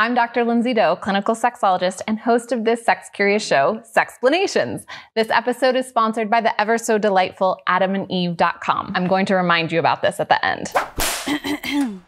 I'm Dr. Lindsey Doe, clinical sexologist and host of this sex curious show, Sexplanations. This episode is sponsored by the ever so delightful adamandeve.com. I'm going to remind you about this at the end.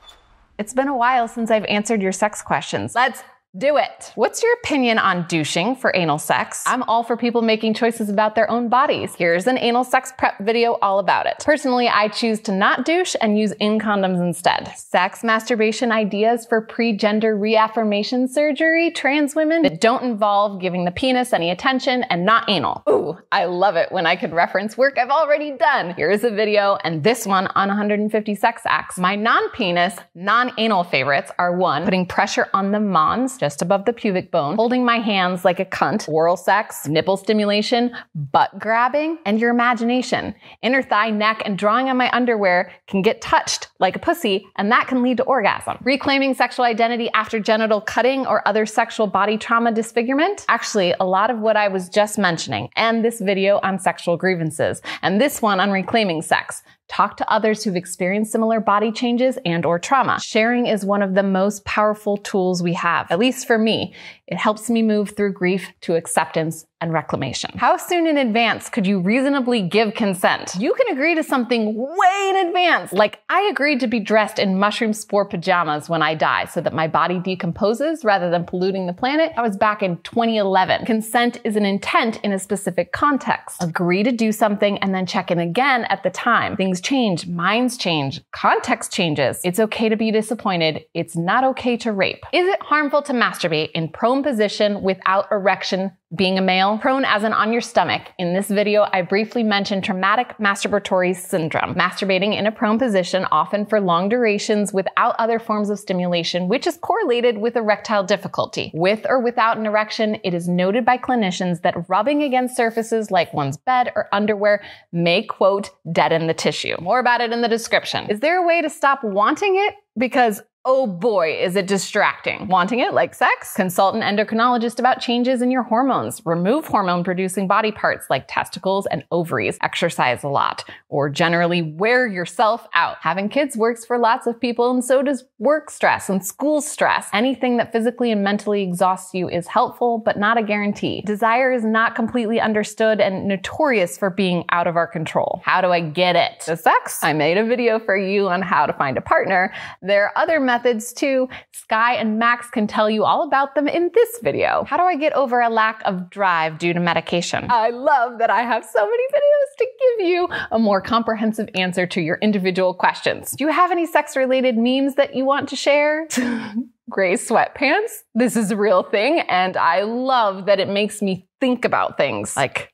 it's been a while since I've answered your sex questions. Let's do it. What's your opinion on douching for anal sex? I'm all for people making choices about their own bodies. Here's an anal sex prep video all about it. Personally, I choose to not douche and use in condoms instead. Sex masturbation ideas for pre-gender reaffirmation surgery, trans women that don't involve giving the penis any attention and not anal. Ooh, I love it when I could reference work I've already done. Here's a video and this one on 150 sex acts. My non-penis, non-anal favorites are one, putting pressure on the mons just above the pubic bone, holding my hands like a cunt, oral sex, nipple stimulation, butt grabbing, and your imagination. Inner thigh, neck, and drawing on my underwear can get touched like a pussy, and that can lead to orgasm. Reclaiming sexual identity after genital cutting or other sexual body trauma disfigurement. Actually, a lot of what I was just mentioning, and this video on sexual grievances, and this one on reclaiming sex. Talk to others who've experienced similar body changes and or trauma. Sharing is one of the most powerful tools we have, at least for me. It helps me move through grief to acceptance and reclamation. How soon in advance could you reasonably give consent? You can agree to something way in advance. Like I agreed to be dressed in mushroom spore pajamas when I die so that my body decomposes rather than polluting the planet. I was back in 2011. Consent is an intent in a specific context. Agree to do something and then check in again at the time. Things change, minds change, context changes. It's okay to be disappointed. It's not okay to rape. Is it harmful to masturbate in prone position without erection being a male, prone as in on your stomach. In this video, I briefly mentioned traumatic masturbatory syndrome, masturbating in a prone position, often for long durations without other forms of stimulation, which is correlated with erectile difficulty. With or without an erection, it is noted by clinicians that rubbing against surfaces like one's bed or underwear may, quote, deaden the tissue. More about it in the description. Is there a way to stop wanting it? Because Oh boy, is it distracting. Wanting it like sex? Consult an endocrinologist about changes in your hormones. Remove hormone producing body parts like testicles and ovaries. Exercise a lot. Or generally wear yourself out. Having kids works for lots of people and so does work stress and school stress. Anything that physically and mentally exhausts you is helpful, but not a guarantee. Desire is not completely understood and notorious for being out of our control. How do I get it? The sex? I made a video for you on how to find a partner. There are other methods too. Sky and Max can tell you all about them in this video. How do I get over a lack of drive due to medication? I love that I have so many videos to give you a more comprehensive answer to your individual questions. Do you have any sex related memes that you want to share? Gray sweatpants. This is a real thing. And I love that it makes me think about things like,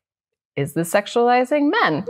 is this sexualizing men?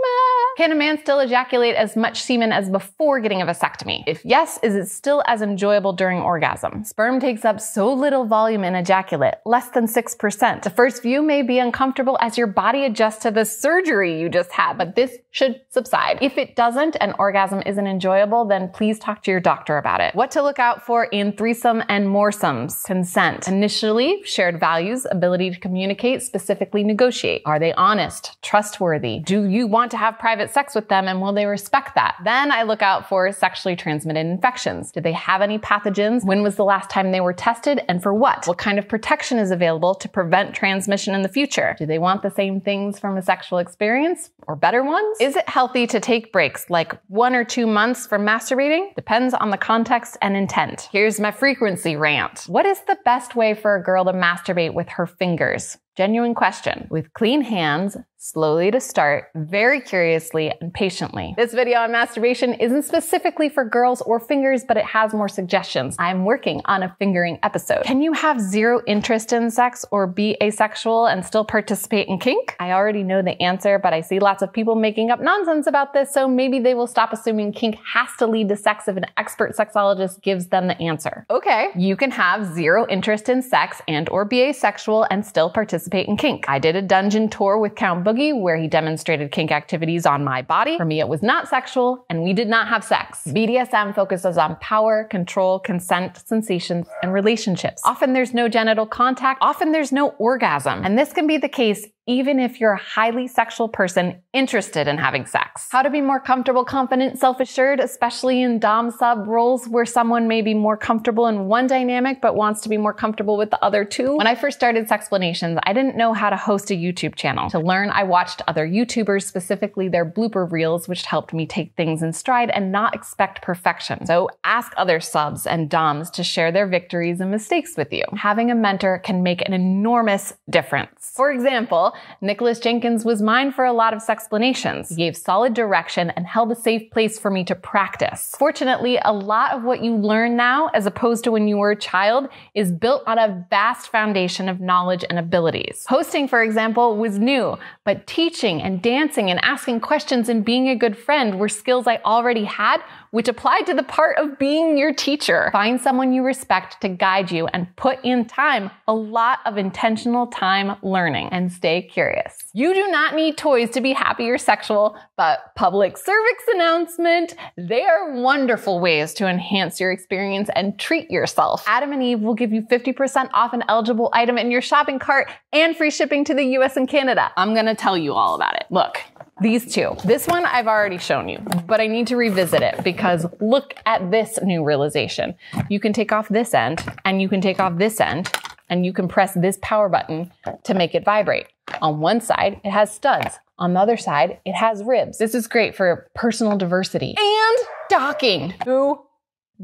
Can a man still ejaculate as much semen as before getting a vasectomy? If yes, is it still as enjoyable during orgasm? Sperm takes up so little volume in ejaculate, less than 6%. The first view may be uncomfortable as your body adjusts to the surgery you just had, but this should subside. If it doesn't and orgasm isn't enjoyable, then please talk to your doctor about it. What to look out for in threesome and moresomes. Consent. Initially, shared values, ability to communicate, specifically negotiate. Are they honest, trustworthy? Do you want to have private sex with them and will they respect that? Then I look out for sexually transmitted infections. Do they have any pathogens? When was the last time they were tested and for what? What kind of protection is available to prevent transmission in the future? Do they want the same things from a sexual experience or better ones? Is it healthy to take breaks like one or two months from masturbating? Depends on the context and intent. Here's my frequency rant. What is the best way for a girl to masturbate with her fingers? Genuine question. With clean hands, slowly to start, very curiously and patiently. This video on masturbation isn't specifically for girls or fingers, but it has more suggestions. I'm working on a fingering episode. Can you have zero interest in sex or be asexual and still participate in kink? I already know the answer, but I see lots of people making up nonsense about this, so maybe they will stop assuming kink has to lead to sex if an expert sexologist gives them the answer. Okay, you can have zero interest in sex and or be asexual and still participate participate in kink. I did a dungeon tour with Count Boogie where he demonstrated kink activities on my body. For me, it was not sexual and we did not have sex. BDSM focuses on power, control, consent, sensations, and relationships. Often there's no genital contact. Often there's no orgasm. And this can be the case even if you're a highly sexual person interested in having sex. How to be more comfortable, confident, self-assured, especially in dom sub roles where someone may be more comfortable in one dynamic but wants to be more comfortable with the other two. When I first started Sexplanations, I didn't know how to host a YouTube channel. To learn, I watched other YouTubers, specifically their blooper reels, which helped me take things in stride and not expect perfection. So ask other subs and doms to share their victories and mistakes with you. Having a mentor can make an enormous difference. For example, Nicholas Jenkins was mine for a lot of sexplanations. He gave solid direction and held a safe place for me to practice. Fortunately, a lot of what you learn now, as opposed to when you were a child, is built on a vast foundation of knowledge and abilities. Hosting, for example, was new, but teaching and dancing and asking questions and being a good friend were skills I already had which applied to the part of being your teacher. Find someone you respect to guide you and put in time, a lot of intentional time learning and stay curious. You do not need toys to be happy or sexual, but public cervix announcement, they are wonderful ways to enhance your experience and treat yourself. Adam and Eve will give you 50% off an eligible item in your shopping cart and free shipping to the US and Canada. I'm gonna tell you all about it. Look, these two. This one I've already shown you, but I need to revisit it because look at this new realization. You can take off this end and you can take off this end and you can press this power button to make it vibrate. On one side, it has studs. On the other side, it has ribs. This is great for personal diversity and docking. Who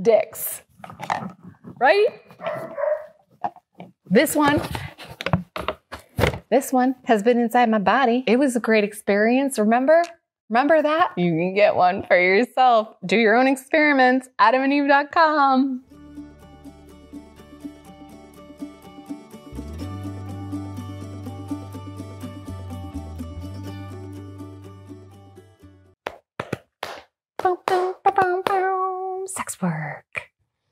dicks? Right? This one this one has been inside my body. It was a great experience. Remember? Remember that? You can get one for yourself. Do your own experiments. AdamandEve.com.